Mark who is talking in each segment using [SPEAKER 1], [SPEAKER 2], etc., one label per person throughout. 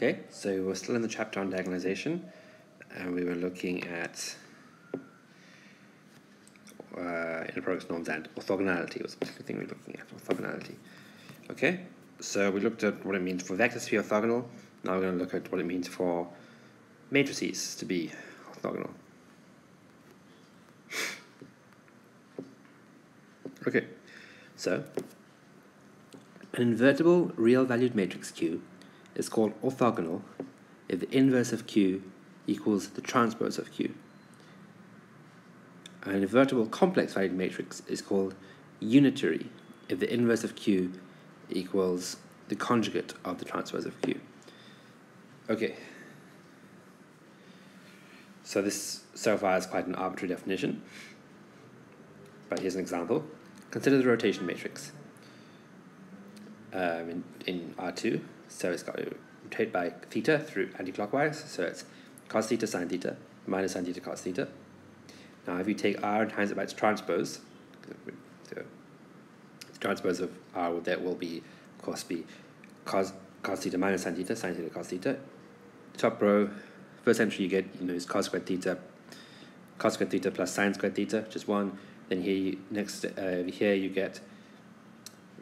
[SPEAKER 1] Okay, so we're still in the chapter on diagonalization, and we were looking at uh, inner products, norms, and orthogonality was the particular thing we were looking at, orthogonality. Okay, so we looked at what it means for vectors to be orthogonal. Now we're going to look at what it means for matrices to be orthogonal. Okay, so an invertible real-valued matrix Q is called orthogonal if the inverse of Q equals the transpose of Q. An invertible complex valued matrix is called unitary if the inverse of Q equals the conjugate of the transpose of Q. Okay. So this so far is quite an arbitrary definition. But here's an example. Consider the rotation matrix um, in, in R2. So it's got to rotate by theta through anticlockwise. So it's cos theta sine theta minus sine theta cos theta. Now if you take R and times it by its transpose, so the transpose of R that will be, of course, be cos, cos theta minus sine theta, sine theta cos theta. Top row, first entry you get, you know, is cos squared theta, cos squared theta plus sine squared theta, just one. Then here, you, next uh, here you get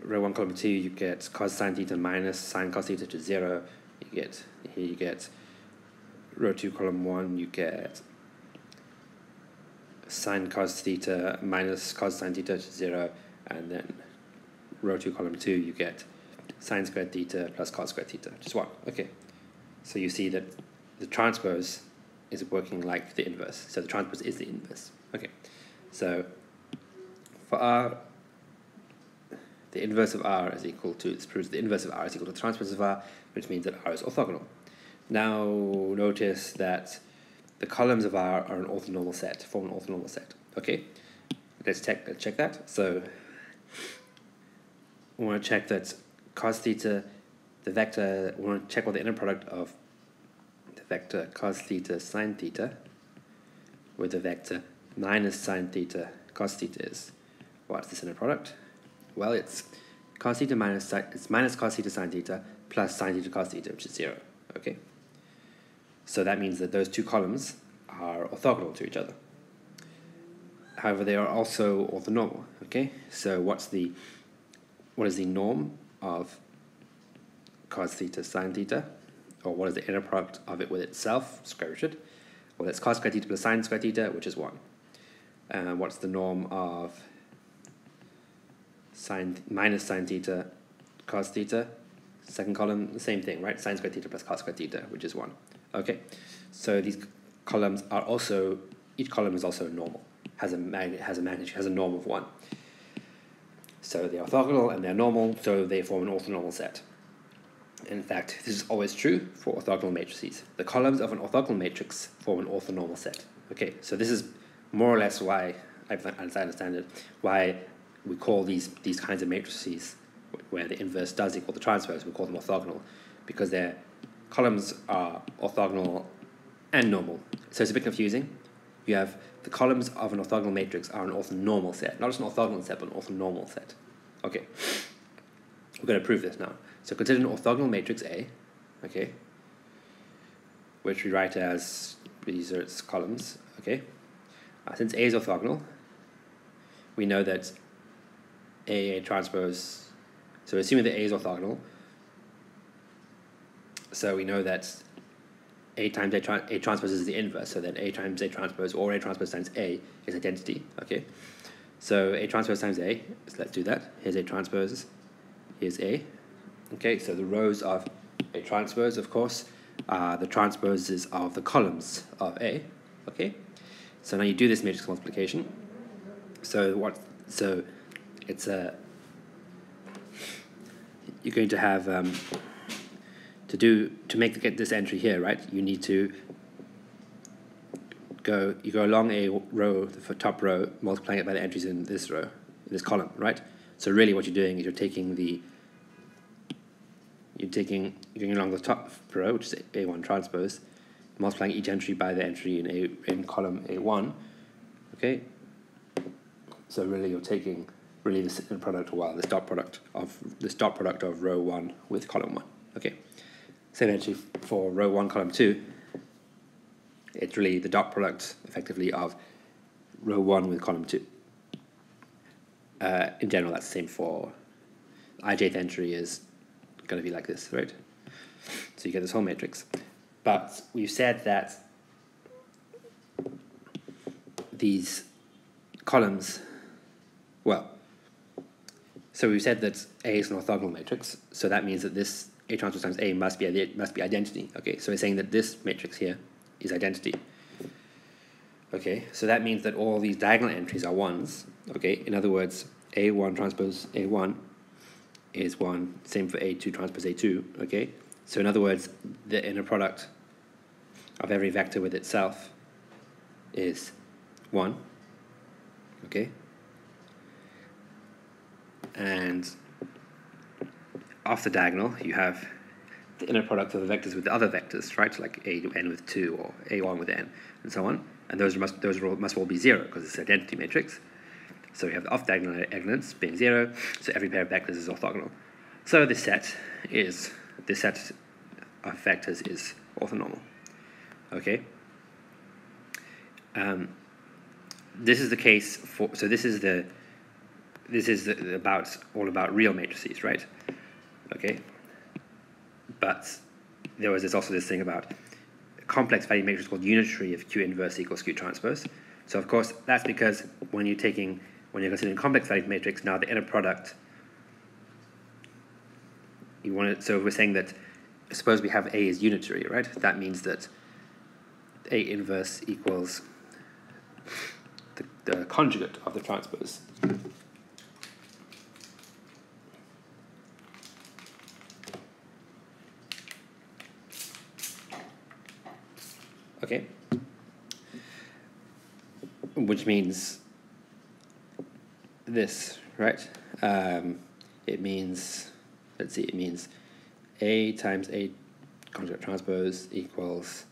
[SPEAKER 1] row 1, column 2, you get cos theta minus sine cos theta to 0. You get, here you get row 2, column 1, you get sine cos theta minus cos sine theta to 0. And then row 2, column 2, you get sine squared theta plus cos squared theta, just 1. Okay, so you see that the transpose is working like the inverse. So the transpose is the inverse. Okay, so for R the inverse of r is equal to, this proves the inverse of r is equal to the transpose of r, which means that r is orthogonal. Now notice that the columns of r are an orthonormal set, form an orthonormal set. Okay, let's check, let's check that. So we want to check that cos theta, the vector, we want to check what the inner product of the vector cos theta sine theta with the vector minus sine theta cos theta is. What's this inner product? Well, it's cos theta minus it's minus cos theta sine theta plus sine theta cos theta, which is zero. Okay. So that means that those two columns are orthogonal to each other. However, they are also orthonormal. Okay. So what's the what is the norm of cos theta sine theta, or what is the inner product of it with itself, square rooted? Well, it's cos squared theta plus sine squared theta, which is one. And uh, what's the norm of sine minus sine theta cos theta. Second column, same thing, right? Sine squared theta plus cos squared theta, which is 1. Okay, so these columns are also, each column is also normal, has a, mag has a magnitude, has a norm of 1. So they're orthogonal and they're normal, so they form an orthonormal set. In fact, this is always true for orthogonal matrices. The columns of an orthogonal matrix form an orthonormal set. Okay, so this is more or less why, as I understand it, why we call these, these kinds of matrices where the inverse does equal the transpose, we call them orthogonal because their columns are orthogonal and normal. So it's a bit confusing. You have the columns of an orthogonal matrix are an orthonormal set, not just an orthogonal set, but an orthonormal set. Okay, we're going to prove this now. So consider an orthogonal matrix A, okay, which we write as these are its columns, okay. Uh, since A is orthogonal, we know that a, A transpose. So assuming that A is orthogonal, so we know that A times A, tra A transpose is the inverse, so then A times A transpose or A transpose times A is identity, okay? So A transpose times A, so let's do that. Here's A transpose, here's A. Okay, so the rows of A transpose, of course, are the transposes of the columns of A, okay? So now you do this matrix multiplication. So what, so it's a you're going to have um, to do to make get this entry here, right? You need to go you go along a row, the top row, multiplying it by the entries in this row, in this column, right? So really, what you're doing is you're taking the you're taking you're going along the top row, which is A1 transpose, multiplying each entry by the entry in a in column A1. Okay. So really, you're taking really this product well, this dot product of this dot product of row one with column one. Okay, same entry for row 1, column 2. It's really the dot product, effectively, of row 1 with column 2. Uh, in general, that's the same for ijth entry is going to be like this, right? So you get this whole matrix. But we've said that these columns, well, so we've said that A is an orthogonal matrix, so that means that this A transpose times A must be must be identity. Okay, so we're saying that this matrix here is identity. Okay, so that means that all these diagonal entries are ones. Okay, in other words, A1 transpose A1 is 1, same for A2 transpose A2. Okay, so in other words, the inner product of every vector with itself is 1. Okay, and off the diagonal, you have the inner product of the vectors with the other vectors, right? Like a to n with 2 or a1 with n, and so on. And those must, those must all be 0 because it's an identity matrix. So we have the off-diagonal elements being 0, so every pair of vectors is orthogonal. So this set is, this set of vectors is orthonormal. Okay? Um, this is the case for, so this is the, this is about, all about real matrices, right? Okay? But there was this also this thing about complex value matrix called unitary of Q inverse equals Q transpose. So of course, that's because when you're taking, when you're considering complex value matrix, now the inner product, you want it, so we're saying that, suppose we have A is unitary, right? That means that A inverse equals the, the conjugate of the transpose. Okay? Which means this, right? Um, it means, let's see, it means A times A conjugate transpose equals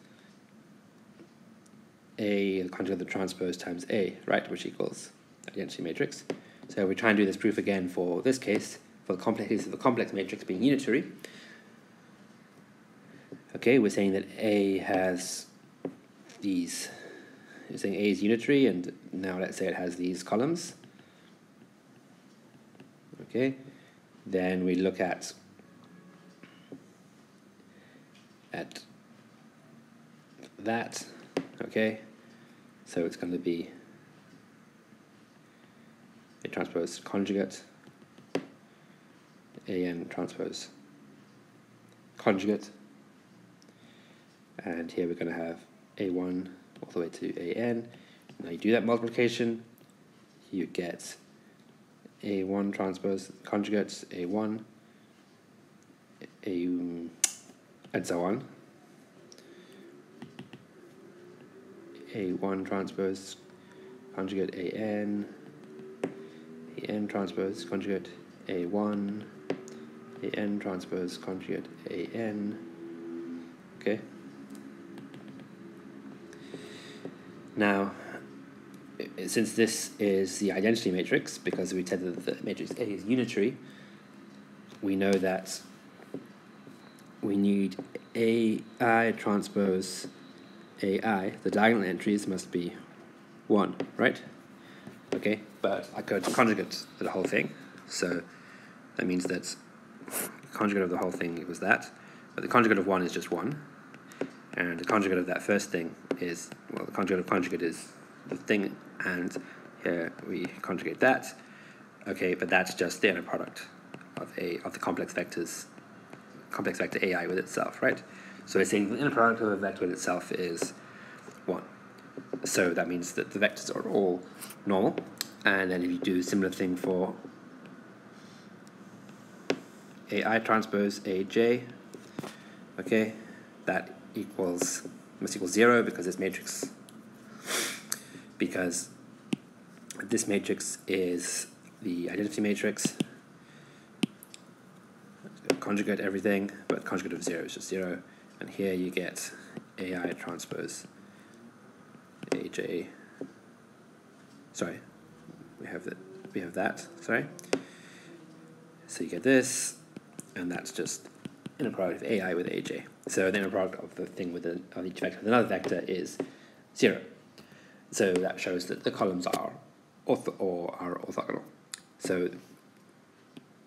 [SPEAKER 1] A, conjugate of the transpose times A, right, which equals identity matrix. So we try and do this proof again for this case, for the complex case of the complex matrix being unitary. Okay, we're saying that A has these, you're saying A is unitary, and now let's say it has these columns. Okay, then we look at at that. Okay, so it's going to be a transpose conjugate, an transpose conjugate, and here we're going to have a1 all the way to an. Now you do that multiplication, you get a1 transpose conjugates a1, a, and so on. a1 transpose conjugate an, an transpose conjugate a1, an transpose conjugate an, okay? Now, since this is the identity matrix, because we said that the matrix A is unitary, we know that we need AI transpose AI, the diagonal entries must be 1, right? Okay, but I could conjugate the whole thing, so that means that conjugate of the whole thing was that, but the conjugate of 1 is just 1, and the conjugate of that first thing is, well, the conjugate of conjugate is the thing, and here we conjugate that. Okay, but that's just the inner product of a of the complex vectors, complex vector AI with itself, right? So we're saying the inner product of a vector with itself is 1. So that means that the vectors are all normal. And then if you do a similar thing for AI transpose AJ, okay, equals must equal 0 because this matrix because this matrix is the identity matrix. Conjugate everything but conjugate of 0 is just 0 and here you get AI transpose AJ sorry we have that we have that sorry. So you get this and that's just inner product of AI with AJ. So the inner product of the thing with, a, of each vector with another vector is zero. So that shows that the columns are ortho or are orthogonal. So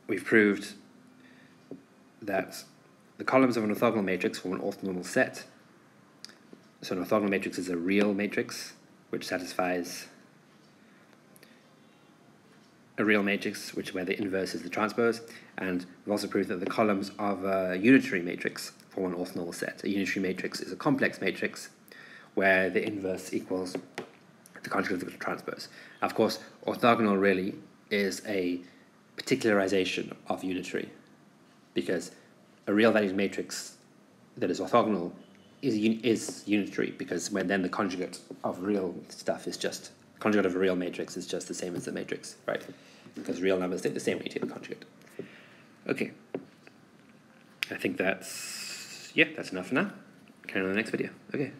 [SPEAKER 1] we've proved that the columns of an orthogonal matrix form an orthonormal set. So an orthogonal matrix is a real matrix which satisfies a real matrix, which where the inverse is the transpose, and we've also proved that the columns of a unitary matrix form an orthonormal set. A unitary matrix is a complex matrix where the inverse equals the conjugate of the transpose. Of course, orthogonal really is a particularization of unitary, because a real valued matrix that is orthogonal is, is unitary, because when then the conjugate of real stuff is just, conjugate of a real matrix is just the same as the matrix, right? Because real numbers take the same when you take the conjugate. Okay. I think that's, yeah, that's enough for now. Carry on the next video. Okay.